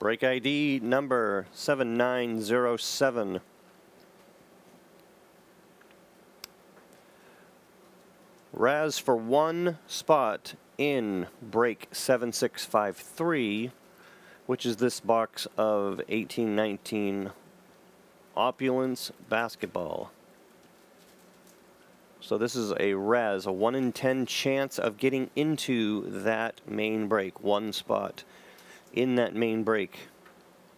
Break ID number 7907. Razz for one spot in break 7653, which is this box of 1819 Opulence Basketball. So this is a res, a 1 in 10 chance of getting into that main break, one spot in that main break,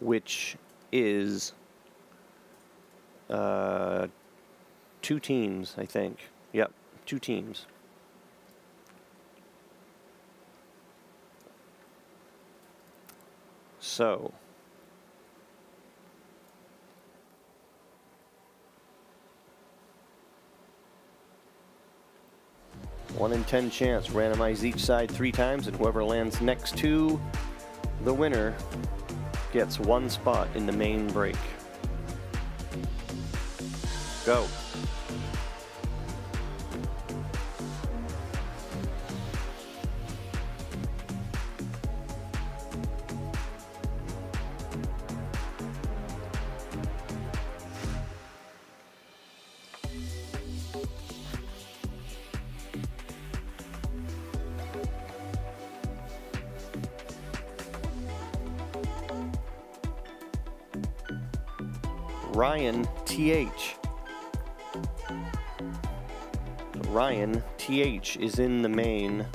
which is uh, two teams, I think. Yep, two teams. So, one in ten chance, randomize each side three times, and whoever lands next to the winner gets one spot in the main break. Go. Ryan TH. Ryan TH is in the main